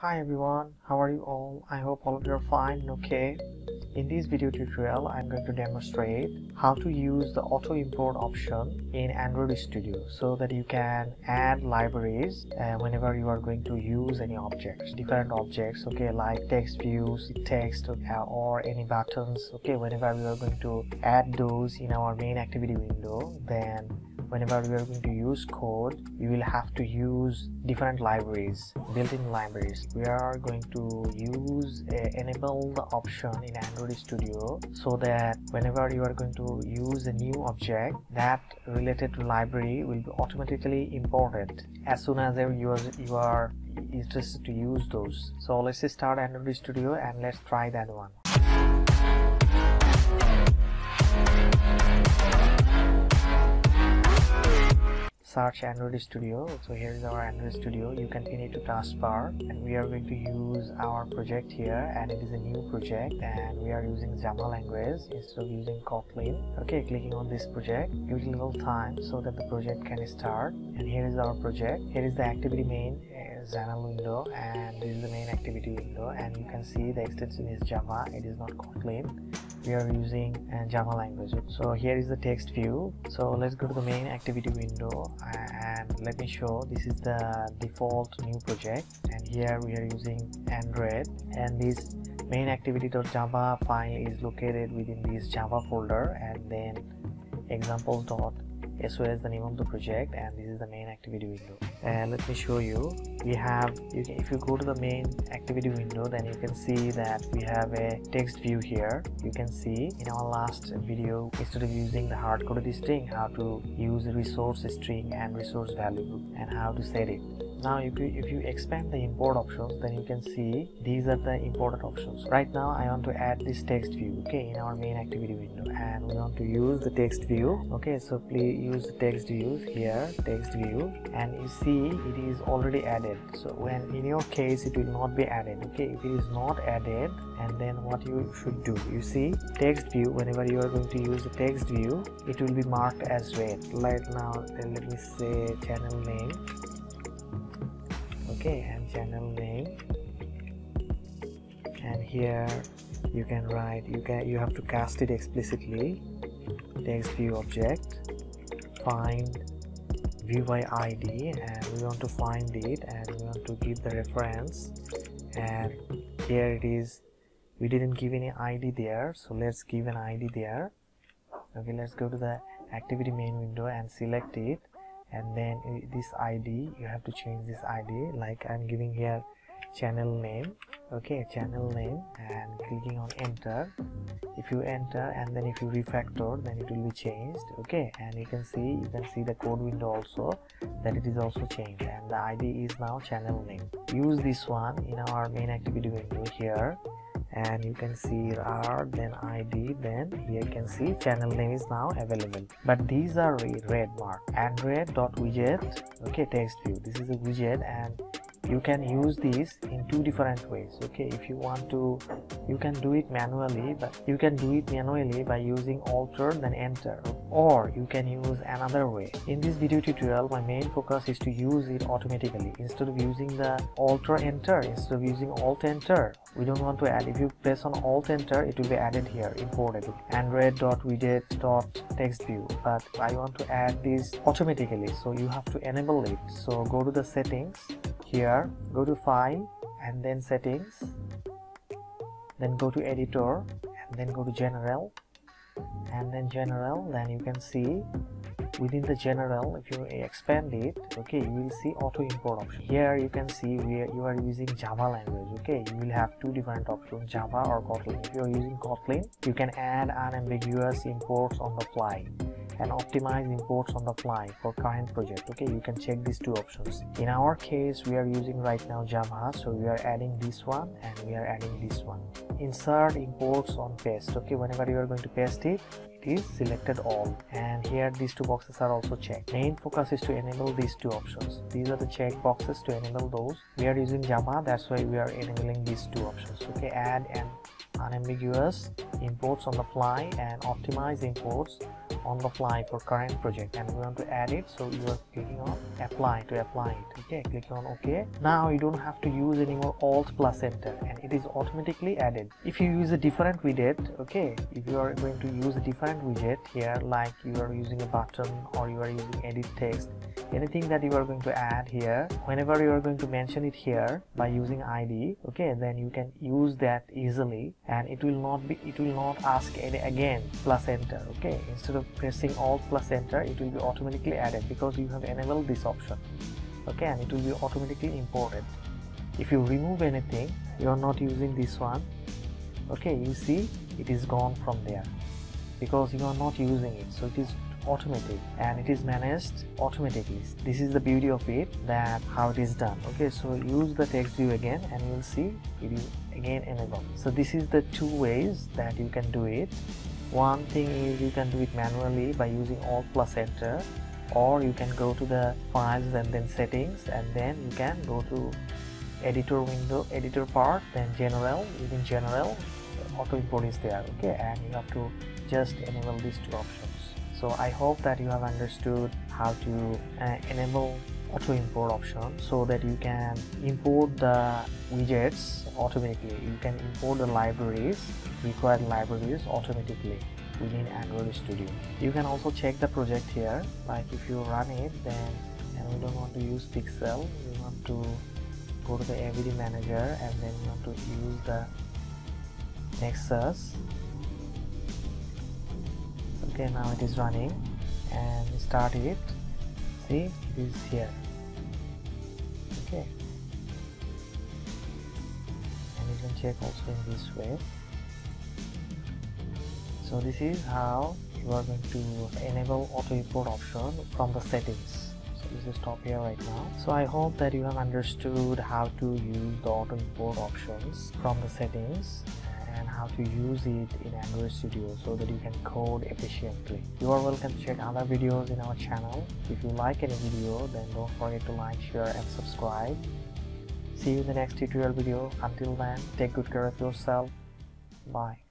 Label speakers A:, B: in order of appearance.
A: Hi everyone, how are you all? I hope all of you are fine and okay. In this video tutorial, I'm going to demonstrate how to use the auto import option in Android Studio so that you can add libraries uh, whenever you are going to use any objects, different objects, okay, like text views, text uh, or any buttons, okay, whenever we are going to add those in our main activity window, then whenever we are going to use code you will have to use different libraries built-in libraries. We are going to use uh, enable the option in android studio so that whenever you are going to use a new object that related to library will be automatically imported as soon as you are, you are interested to use those. So let's start android studio and let's try that one search android studio. So here is our android studio. You can pin it to taskbar and we are going to use our project here and it is a new project and we are using java language instead of using kotlin. Okay clicking on this project give it a little time so that the project can start. And here is our project. Here is the activity main XML window and this is the main activity window and you can see the extension is Java. It is not Kotlin we are using uh, Java language. So here is the text view. So let's go to the main activity window and let me show. This is the default new project and here we are using Android. And this main activity.java file is located within this Java folder and then examples dot so as the name of the project and this is the main activity window. And let me show you. We have you can, if you go to the main activity window then you can see that we have a text view here. You can see in our last video instead of using the hard-coded string how to use resource string and resource value and how to set it now if you if you expand the import options then you can see these are the imported options. Right now i want to add this text view okay in our main activity window. And we want to use the text view okay so please use the text views here text view. And you see it is already added. So when in your case it will not be added okay if it is not added and then what you should do you see text view whenever you are going to use the text view it will be marked as red. Right now let me say channel name okay and channel name. And here you can write you can you have to cast it explicitly. Text view object. Find view by id and we want to find it and we want to give the reference. And here it is. We didn't give any id there so let's give an id there. Okay let's go to the activity main window and select it and then uh, this id you have to change this id like i'm giving here channel name. Okay channel name and clicking on enter. If you enter and then if you refactor then it will be changed. Okay and you can see you can see the code window also that it is also changed. And the id is now channel name. Use this one in our main activity window here and you can see r then id then here you can see channel name is now available. But these are red mark. Android.widget okay text view. This is a widget and you can use these in two different ways okay? If you want to you can do it manually but you can do it manually by using alter then enter or you can use another way. In this video tutorial my main focus is to use it automatically. Instead of using the alter enter instead of using alt enter we don't want to add. If you press on alt enter it will be added here imported. Android.widget.text view. But i want to add this automatically so you have to enable it. So go to the settings here go to file and then settings then go to editor and then go to general and then general then you can see within the general if you expand it okay you will see auto import option. Here you can see where you are using java language okay you will have two different options java or kotlin. If you are using kotlin you can add unambiguous imports on the fly and optimize imports on the fly for current project. Okay you can check these two options. In our case we are using right now java so we are adding this one and we are adding this one. Insert imports on paste. Okay whenever you are going to paste it it is selected all. And here these two boxes are also checked. Main focus is to enable these two options. These are the check boxes to enable those. We are using java that's why we are enabling these two options. Okay add and unambiguous imports on the fly and optimize imports on the fly for current project. And we want to add it so you are clicking on apply to apply it. Okay clicking on ok. Now you don't have to use anymore alt plus enter and it is automatically added. If you use a different widget okay if you are going to use a different widget here like you are using a button or you are using edit text anything that you are going to add here whenever you are going to mention it here by using id okay then you can use that easily and it will not be it will not ask any again plus enter okay. Instead of pressing alt plus enter it will be automatically added because you have enabled this option okay and it will be automatically imported. If you remove anything you are not using this one okay you see it is gone from there because you are not using it. So it is automatic and it is managed automatically. This is the beauty of it that how it is done. Okay so use the text view again and you will see it is again enabled. So this is the two ways that you can do it. One thing is you can do it manually by using alt plus enter or you can go to the files and then settings and then you can go to editor window editor part then general within general auto import is there okay? And you have to just enable these two options so i hope that you have understood how to uh, enable auto import option so that you can import the widgets automatically. You can import the libraries required libraries automatically within android studio. You can also check the project here. Like if you run it then and we don't want to use pixel we want to go to the avd manager and then you want to use the nexus okay now it is running. And start it. See it is here. Okay. And you can check also in this way. So this is how you are going to enable auto import option from the settings. So this is stop here right now. So i hope that you have understood how to use the auto import options from the settings and how to use it in Android Studio so that you can code efficiently. You are welcome to check other videos in our channel. If you like any video then don't forget to like, share and subscribe. See you in the next tutorial video. Until then, take good care of yourself. Bye.